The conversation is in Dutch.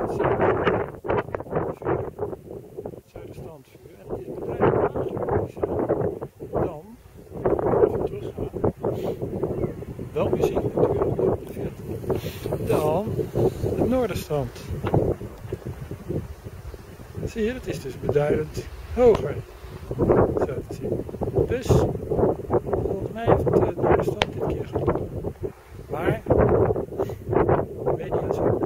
het zuidervuur, het zuiderstrandvuur. En het is bedrijf Dan, als we teruggaan, wel muziek natuurlijk, dan het noorderstrand. Zie je, het is dus beduidend hoger. Zo te zien. Dus, volgens mij heeft eh, het noorderstrand dit keer gewonnen. Maar, media zijn